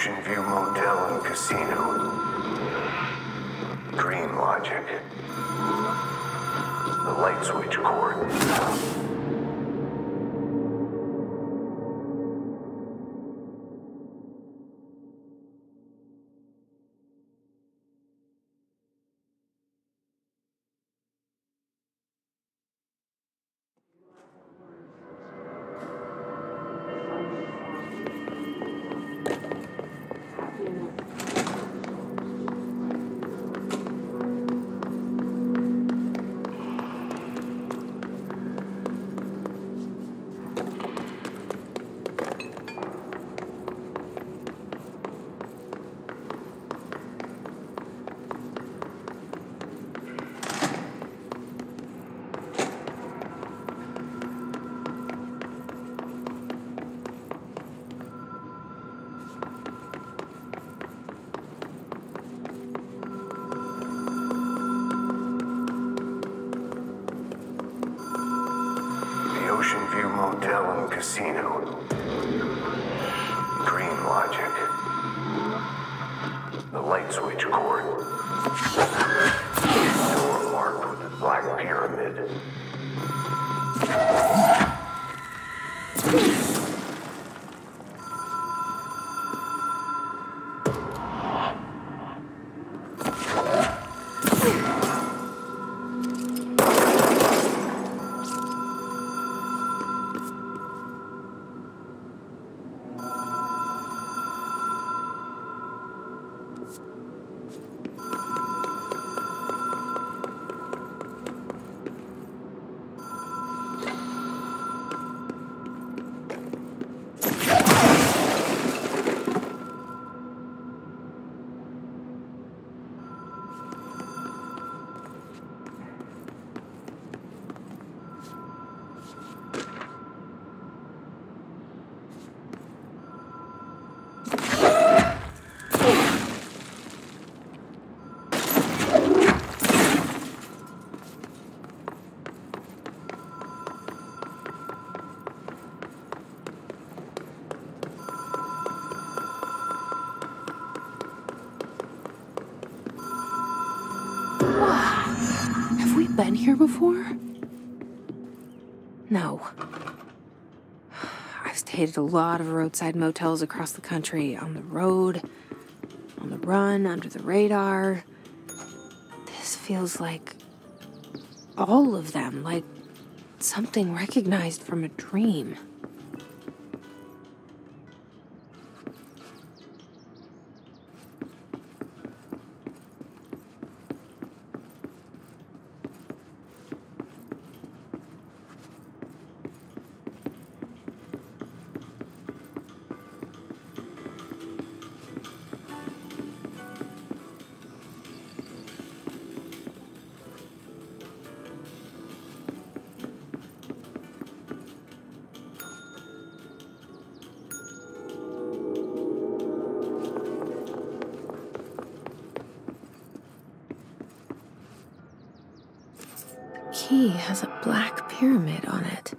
Ocean View Motel and Casino. Dream Logic. The light switch cord. The light switch cord. Door marked with the Black Pyramid. Been here before? No. I've stayed at a lot of roadside motels across the country, on the road, on the run, under the radar. This feels like all of them, like something recognized from a dream. Has a black pyramid on it.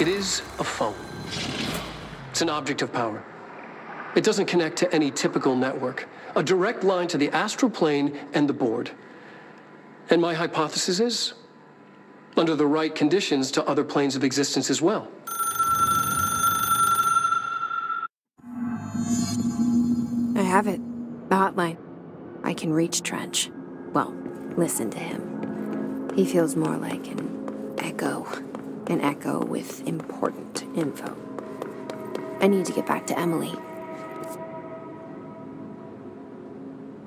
It is a phone. It's an object of power. It doesn't connect to any typical network. A direct line to the astral plane and the board. And my hypothesis is, under the right conditions, to other planes of existence as well. I have it. The hotline. I can reach Trench. Well, listen to him. He feels more like an echo. An echo with important info. I need to get back to Emily.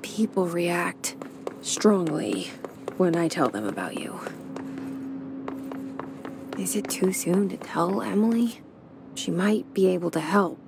People react strongly when I tell them about you. Is it too soon to tell Emily? She might be able to help.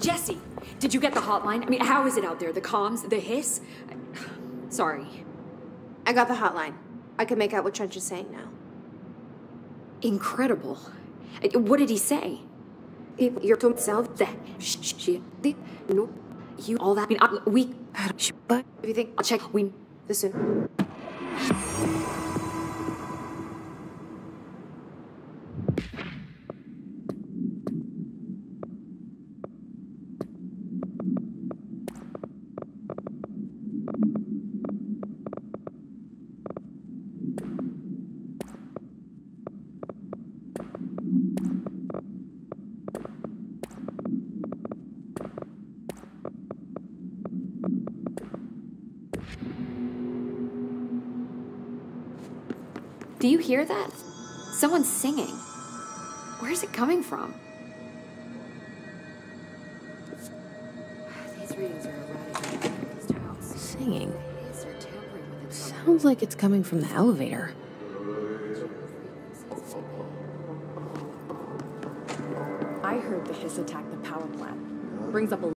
Jesse, did you get the hotline? I mean, how is it out there? The comms, the hiss? Sorry. I got the hotline. I can make out what Trench is saying now. Incredible. Uh, What did he say? You're to myself. The shit. No, you all that. I mean, we. But if you think I'll check. We. This Do you hear that? Someone's singing. Where's it coming from? These readings are erratic. Singing. Sounds like it's coming from the elevator. I heard the hiss attacked the power plant. Brings up a